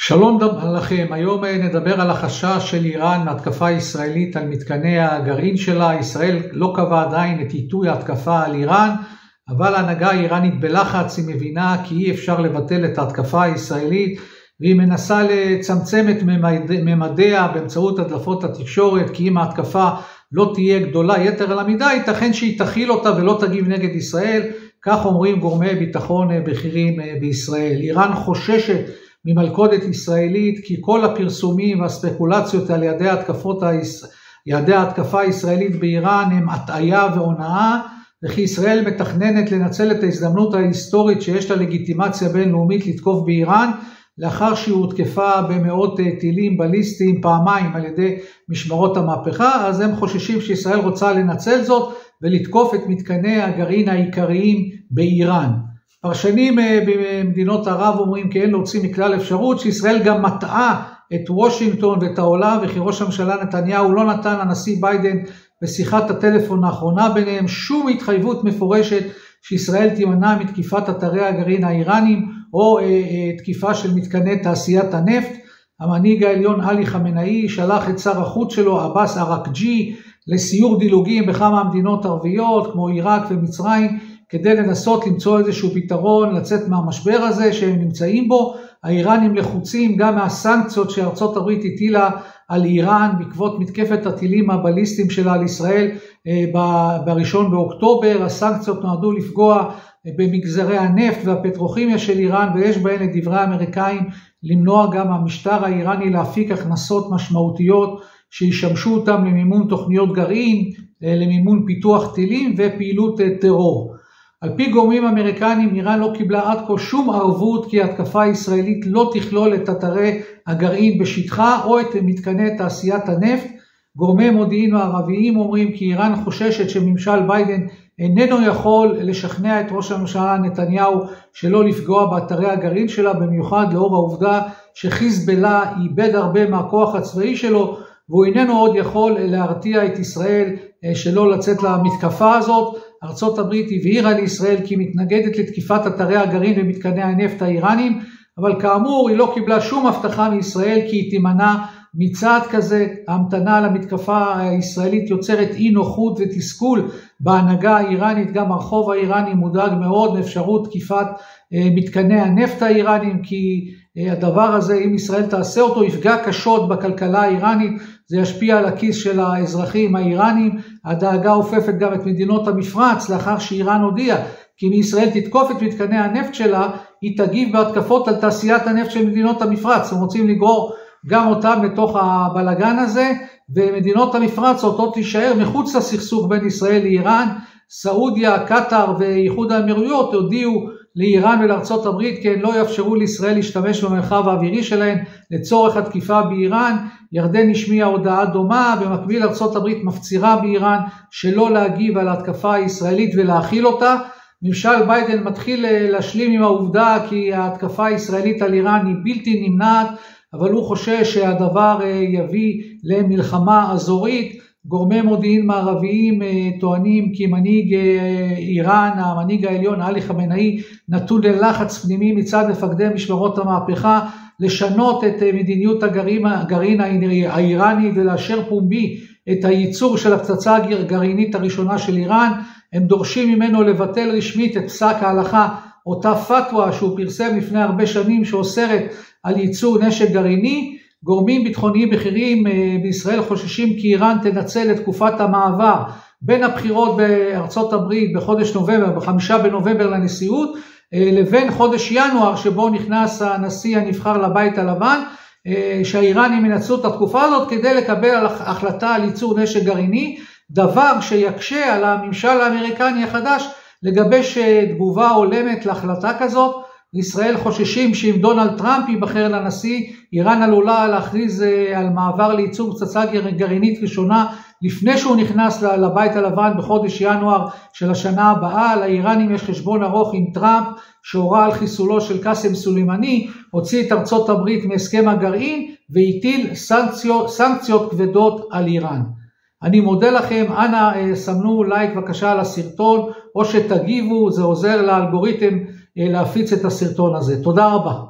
שלום לכם, היום נדבר על החשש של איראן מהתקפה ישראלית על מתקני הגרעין שלה. ישראל לא קבעה עדיין את עיתוי ההתקפה על איראן, אבל ההנהגה האיראנית בלחץ, היא מבינה כי אי אפשר לבטל את ההתקפה הישראלית, והיא מנסה לצמצם את ממדיה באמצעות הדלפות התקשורת, כי אם ההתקפה לא תהיה גדולה יתר על המידה, ייתכן שהיא תכיל אותה ולא תגיב נגד ישראל, כך אומרים גורמי ביטחון בכירים בישראל. איראן חוששת ממלכודת ישראלית, כי כל הפרסומים והספקולציות על יעדי, התקפות, יעדי ההתקפה הישראלית באיראן הם הטעיה והונאה, וכי ישראל מתכננת לנצל את ההזדמנות ההיסטורית שיש לה לגיטימציה בינלאומית לתקוף באיראן, לאחר שהיא הותקפה במאות טילים בליסטיים פעמיים על ידי משמרות המהפכה, אז הם חוששים שישראל רוצה לנצל זאת ולתקוף את מתקני הגרעין העיקריים באיראן. פרשנים אה, במדינות ערב אומרים כי אין להוציא מכלל אפשרות שישראל גם מטעה את וושינגטון ואת העולם וכי ראש הממשלה נתניהו לא נתן לנשיא ביידן בשיחת הטלפון האחרונה ביניהם שום התחייבות מפורשת שישראל תימנע מתקיפת אתרי הגרעין האיראנים או אה, אה, תקיפה של מתקני תעשיית הנפט. המנהיג העליון עלי חמינאי שלח את שר החוץ שלו עבאס עראקג'י לסיור דילוגים בכמה מדינות ערביות כמו עיראק ומצרים כדי לנסות למצוא איזשהו פתרון לצאת מהמשבר הזה שהם נמצאים בו. האיראנים לחוצים גם מהסנקציות שארצות הברית הטילה על איראן בעקבות מתקפת הטילים הבליסטיים שלה על ישראל אה, ב-1 באוקטובר. הסנקציות נועדו לפגוע אה, במגזרי הנפט והפטרוכימיה של איראן ויש בהן את דברי האמריקאים למנוע גם מהמשטר האיראני להפיק הכנסות משמעותיות שישמשו אותם למימון תוכניות גרעין, אה, למימון פיתוח טילים ופעילות טרור. על פי גורמים אמריקניים, איראן לא קיבלה עד כה שום ערבות כי ההתקפה הישראלית לא תכלול את אתרי הגרעין בשטחה או את מתקני תעשיית הנפט. גורמי מודיעין מערביים אומרים כי איראן חוששת שממשל ביידן איננו יכול לשכנע את ראש הממשלה נתניהו שלא לפגוע באתרי הגרעין שלה, במיוחד לאור העובדה שחיזבאללה איבד הרבה מהכוח הצבאי שלו והוא איננו עוד יכול להרתיע את ישראל אה, שלא לצאת למתקפה הזאת. ארצות הברית הבהירה לישראל כי היא מתנגדת לתקיפת אתרי הגרעין ומתקני הנפט האיראנים, אבל כאמור היא לא קיבלה שום הבטחה מישראל כי היא תימנע מצעד כזה. ההמתנה למתקפה הישראלית יוצרת אי נוחות ותסכול בהנהגה האיראנית, גם הרחוב האיראני מודאג מאוד מאפשרות תקיפת אה, מתקני הנפט האיראנים, כי הדבר הזה, אם ישראל תעשה אותו, יפגע קשות בכלכלה האיראנית, זה ישפיע על הכיס של האזרחים האיראנים. הדאגה אופפת גם את מדינות המפרץ, לאחר שאיראן הודיעה כי אם ישראל תתקוף את מתקני הנפט שלה, היא תגיב בהתקפות על תעשיית הנפט של מדינות המפרץ. הם רוצים לגרור גם אותם לתוך הבלגן הזה, ומדינות המפרץ רוצות להישאר מחוץ לסכסוך בין ישראל לאיראן. סעודיה, קטאר ואיחוד האמירויות הודיעו לאיראן ולארצות הברית כי הן לא יאפשרו לישראל להשתמש במרחב האווירי שלהן לצורך התקיפה באיראן. ירדן השמיעה הודעה דומה, במקביל ארצות הברית מפצירה באיראן שלא להגיב על ההתקפה הישראלית ולהכיל אותה. ממשל ביידן מתחיל להשלים עם העובדה כי ההתקפה הישראלית על איראן היא בלתי נמנעת, אבל הוא חושש שהדבר אה, יביא למלחמה אזורית. גורמי מודיעין מערביים אה, טוענים כי מנהיג אה, איראן, המנהיג העליון עלי חמינאי, נתון ללחץ פנימי מצד מפקדי משמרות המהפכה לשנות את אה, מדיניות הגרעין, הגרעין האיראני ולאשר פומבי את הייצור של הפצצה הגרעינית הראשונה של איראן. הם דורשים ממנו לבטל רשמית את פסק ההלכה, אותה פתווה שהוא פרסם לפני הרבה שנים שאוסרת על ייצור נשק גרעיני. גורמים ביטחוניים בכירים אה, בישראל חוששים כי איראן תנצל את תקופת המעבר בין הבחירות בארצות הברית בחודש נובמבר, בחמישה בנובמבר לנשיאות, אה, לבין חודש ינואר שבו נכנס הנשיא הנבחר לבית הלבן, אה, שהאיראנים ינצלו את התקופה הזאת כדי לקבל החלטה על ייצור נשק גרעיני, דבר שיקשה על הממשל האמריקני החדש לגבש תגובה הולמת להחלטה כזאת. ישראל חוששים שאם דונלד טראמפ ייבחר לנשיא, איראן עלולה להכריז אה, על מעבר לייצור פצצה גרעינית ראשונה לפני שהוא נכנס לבית הלבן בחודש ינואר של השנה הבאה. לאיראנים יש חשבון ארוך עם טראמפ שהורה על חיסולו של קאסם סולימני, הוציא את ארצות הברית מהסכם הגרעין והטיל סנקציות, סנקציות כבדות על איראן. אני מודה לכם, אנא אה, סמנו לייק בבקשה על הסרטון או שתגיבו, זה עוזר לאלגוריתם להפיץ את הסרטון הזה. תודה רבה.